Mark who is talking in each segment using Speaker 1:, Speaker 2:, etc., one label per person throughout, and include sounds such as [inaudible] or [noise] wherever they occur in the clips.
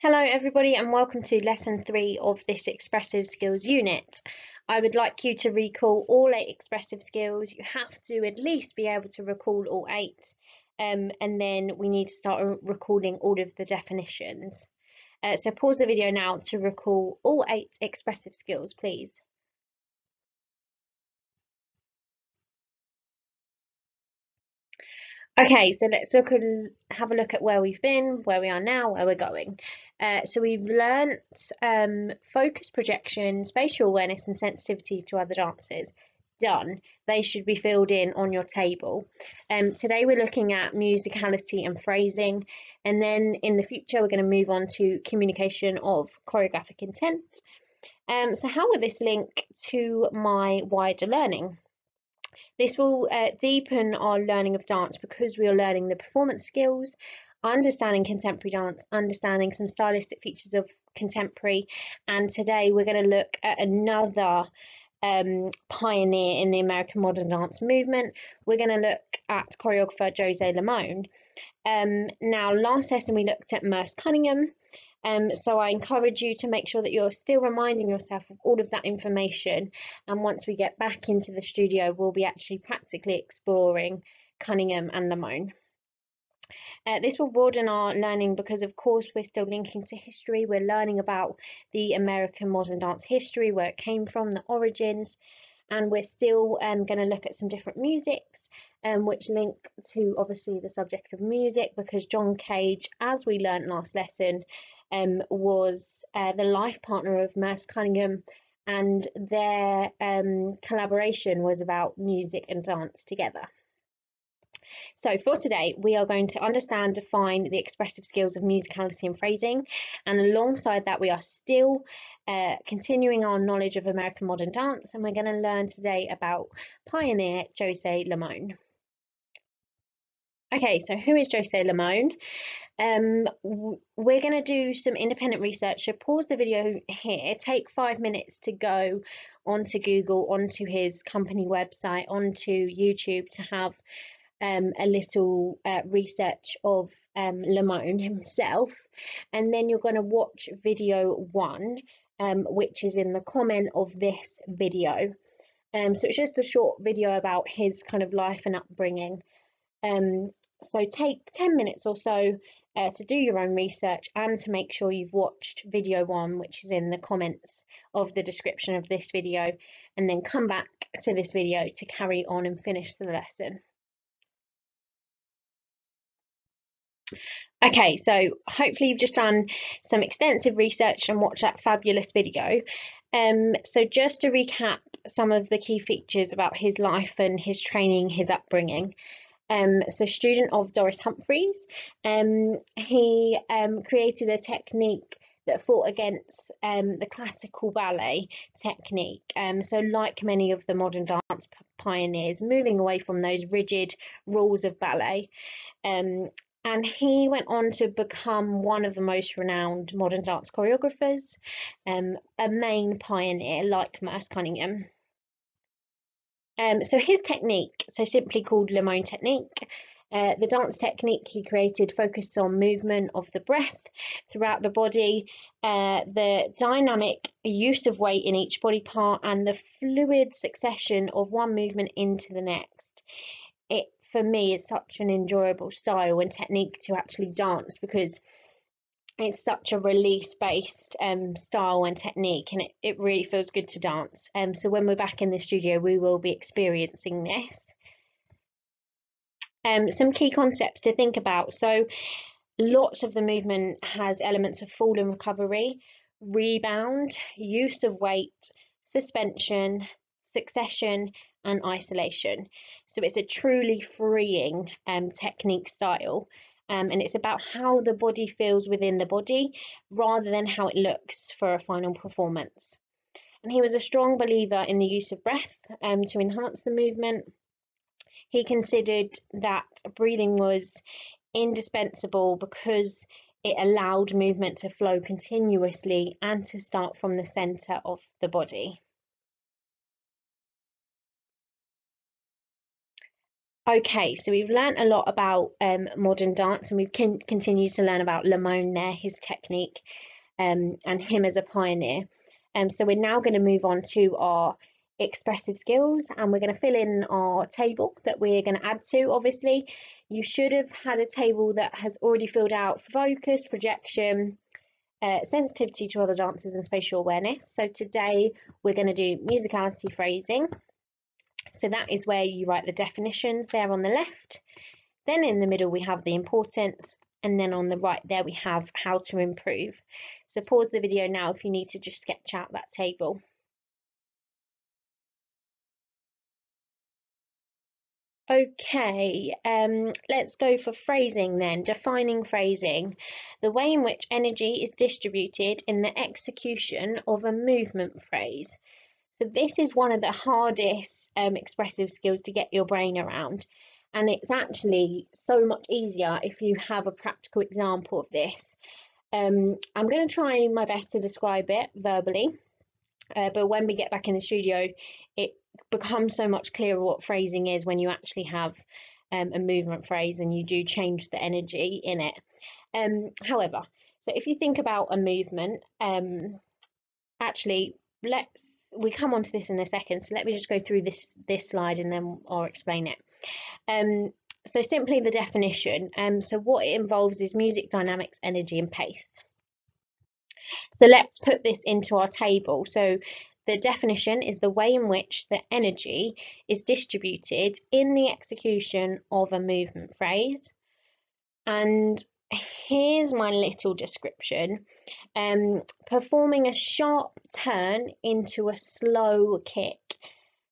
Speaker 1: Hello everybody and welcome to lesson 3 of this expressive skills unit. I would like you to recall all 8 expressive skills. You have to at least be able to recall all 8 um, and then we need to start recording all of the definitions. Uh, so pause the video now to recall all 8 expressive skills please. Okay, so let's look and have a look at where we've been, where we are now, where we're going. Uh, so we've learnt um, focus, projection, spatial awareness and sensitivity to other dancers. Done. They should be filled in on your table. Um, today we're looking at musicality and phrasing and then in the future we're going to move on to communication of choreographic intent. Um, so how will this link to my wider learning? This will uh, deepen our learning of dance because we are learning the performance skills, understanding contemporary dance, understanding some stylistic features of contemporary, and today we're going to look at another um, pioneer in the American modern dance movement. We're going to look at choreographer Jose Limon. Um, now, last lesson we looked at Merce Cunningham, um, so I encourage you to make sure that you're still reminding yourself of all of that information. And once we get back into the studio, we'll be actually practically exploring Cunningham and Limon. Uh, this will broaden our learning because, of course, we're still linking to history. We're learning about the American modern dance history, where it came from, the origins, and we're still um, going to look at some different musics, um, which link to obviously the subject of music because John Cage, as we learnt last lesson, um, was uh, the life partner of Merce Cunningham, and their um, collaboration was about music and dance together. So for today, we are going to understand, define the expressive skills of musicality and phrasing. And alongside that, we are still uh, continuing our knowledge of American modern dance. And we're going to learn today about pioneer Jose Limon. Okay, so who is Jose Limon? Um, we're going to do some independent research. So pause the video here, take five minutes to go onto Google, onto his company website, onto YouTube to have um, a little uh, research of um, Limon himself. And then you're going to watch video one, um, which is in the comment of this video. Um, so it's just a short video about his kind of life and upbringing. Um, so take 10 minutes or so uh, to do your own research and to make sure you've watched video one, which is in the comments of the description of this video, and then come back to this video to carry on and finish the lesson. Okay, so hopefully you've just done some extensive research and watched that fabulous video. Um, so just to recap some of the key features about his life and his training, his upbringing um, so student of Doris Humphreys. Um, he um, created a technique that fought against um, the classical ballet technique. Um, so like many of the modern dance pioneers, moving away from those rigid rules of ballet. Um, and he went on to become one of the most renowned modern dance choreographers, um, a main pioneer like Merce Cunningham. Um, so his technique, so simply called Limon technique, uh, the dance technique he created focused on movement of the breath throughout the body, uh, the dynamic use of weight in each body part, and the fluid succession of one movement into the next. It, for me, is such an enjoyable style and technique to actually dance because it's such a release based um, style and technique and it, it really feels good to dance. Um, so when we're back in the studio we will be experiencing this. Um, some key concepts to think about. So lots of the movement has elements of fall and recovery rebound use of weight suspension succession and isolation. So it's a truly freeing um, technique style um, and it's about how the body feels within the body rather than how it looks for a final performance. And he was a strong believer in the use of breath um, to enhance the movement. He considered that breathing was indispensable because it allowed movement to flow continuously and to start from the centre of the body. Okay, so we've learned a lot about um, modern dance and we've con continued to learn about Limon there, his technique, um, and him as a pioneer. Um, so we're now going to move on to our expressive skills and we're going to fill in our table that we're going to add to, obviously. You should have had a table that has already filled out focus, projection, uh, sensitivity to other dancers and spatial awareness. So today we're going to do musicality phrasing. So that is where you write the definitions there on the left. Then in the middle we have the importance and then on the right there we have how to improve. So pause the video now if you need to just sketch out that table. Okay, um, let's go for phrasing then, defining phrasing. The way in which energy is distributed in the execution of a movement phrase. So this is one of the hardest um, expressive skills to get your brain around. And it's actually so much easier if you have a practical example of this. Um, I'm going to try my best to describe it verbally, uh, but when we get back in the studio, it becomes so much clearer what phrasing is when you actually have um, a movement phrase and you do change the energy in it. Um, however, so if you think about a movement, um, actually, let's we come on to this in a second. So let me just go through this this slide and then I'll explain it. Um, so simply the definition. Um, so what it involves is music dynamics, energy, and pace. So let's put this into our table. So the definition is the way in which the energy is distributed in the execution of a movement phrase. And here's my little description. Um, performing a sharp turn into a slow kick.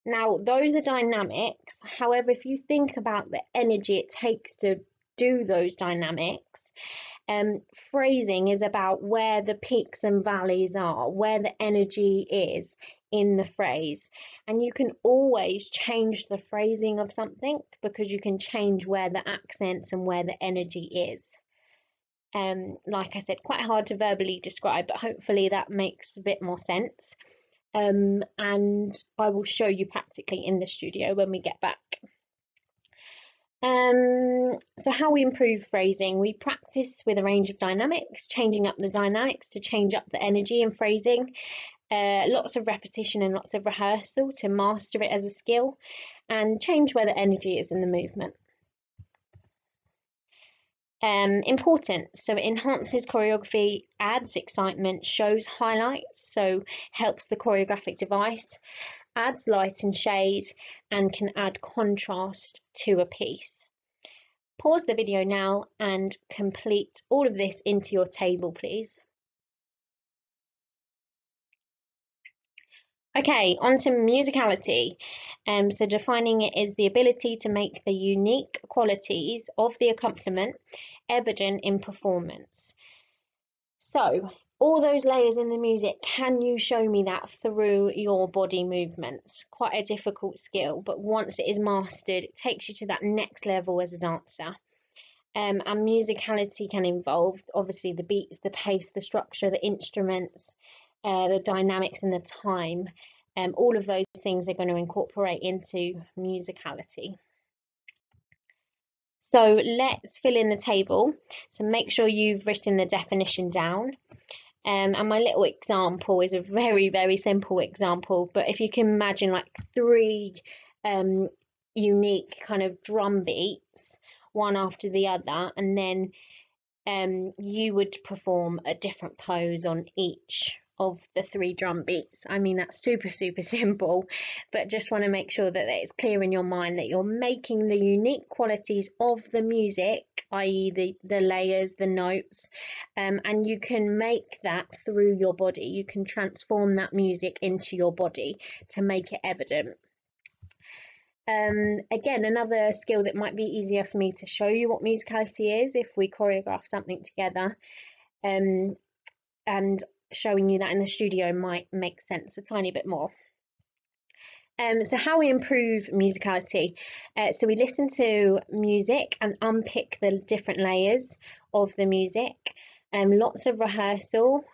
Speaker 1: Now, those are dynamics. However, if you think about the energy it takes to do those dynamics, um, phrasing is about where the peaks and valleys are, where the energy is in the phrase. And you can always change the phrasing of something because you can change where the accents and where the energy is. Um, like I said, quite hard to verbally describe, but hopefully that makes a bit more sense. Um, and I will show you practically in the studio when we get back. Um, so how we improve phrasing, we practice with a range of dynamics, changing up the dynamics to change up the energy in phrasing, uh, lots of repetition and lots of rehearsal to master it as a skill, and change where the energy is in the movement. Um, important, so it enhances choreography, adds excitement, shows highlights, so helps the choreographic device, adds light and shade, and can add contrast to a piece. Pause the video now and complete all of this into your table, please. Okay, on to musicality. Um, so defining it is the ability to make the unique qualities of the accompaniment evident in performance. So all those layers in the music, can you show me that through your body movements? Quite a difficult skill, but once it is mastered, it takes you to that next level as a dancer. Um, and musicality can involve obviously the beats, the pace, the structure, the instruments, uh, the dynamics and the time. Um, all of those things are going to incorporate into musicality. So let's fill in the table. So make sure you've written the definition down. Um, and my little example is a very, very simple example, but if you can imagine like three um, unique kind of drum beats, one after the other, and then um, you would perform a different pose on each of the three drum beats. I mean, that's super, super [laughs] simple, but just want to make sure that it's clear in your mind that you're making the unique qualities of the music, i.e. the, the layers, the notes, um, and you can make that through your body. You can transform that music into your body to make it evident. Um, again, another skill that might be easier for me to show you what musicality is if we choreograph something together. Um, and showing you that in the studio might make sense a tiny bit more. Um, so how we improve musicality. Uh, so we listen to music and unpick the different layers of the music. Um, lots of rehearsal.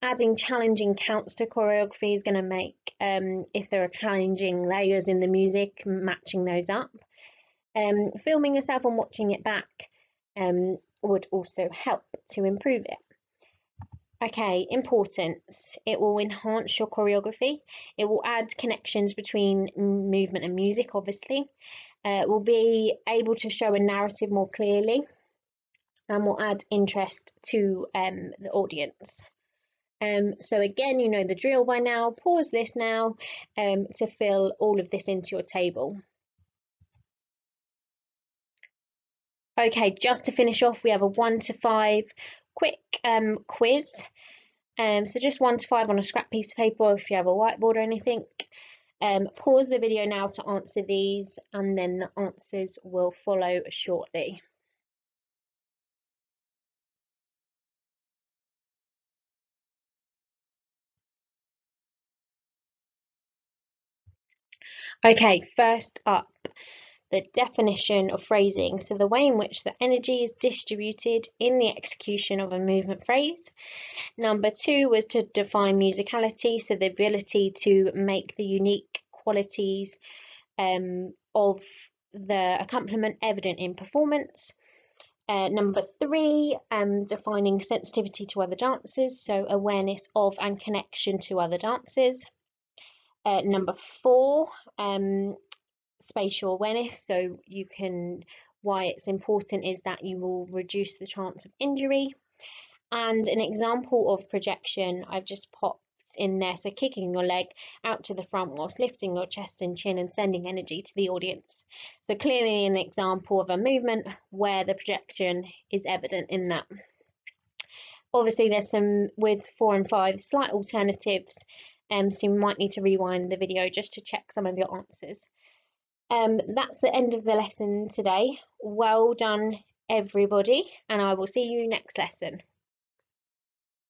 Speaker 1: Adding challenging counts to choreography is going to make, um, if there are challenging layers in the music, matching those up. Um, filming yourself and watching it back um, would also help to improve it. Okay, importance. It will enhance your choreography. It will add connections between movement and music, obviously. Uh, will be able to show a narrative more clearly and will add interest to um, the audience. Um, so again, you know the drill by now. Pause this now um, to fill all of this into your table. Okay, just to finish off, we have a one to five quick um, quiz. Um, so just one to five on a scrap piece of paper if you have a whiteboard or anything. Um, pause the video now to answer these and then the answers will follow shortly. Okay, first up, the definition of phrasing. So the way in which the energy is distributed in the execution of a movement phrase. Number two was to define musicality. So the ability to make the unique qualities um, of the accompaniment evident in performance. Uh, number three, um, defining sensitivity to other dancers, so awareness of and connection to other dancers. Uh, number four, um, spatial awareness. So you can, why it's important is that you will reduce the chance of injury. And an example of projection, I've just popped in there. So kicking your leg out to the front whilst lifting your chest and chin and sending energy to the audience. So clearly an example of a movement where the projection is evident in that. Obviously there's some with four and five slight alternatives um, so you might need to rewind the video just to check some of your answers. Um, that's the end of the lesson today. Well done everybody and I will see you next lesson.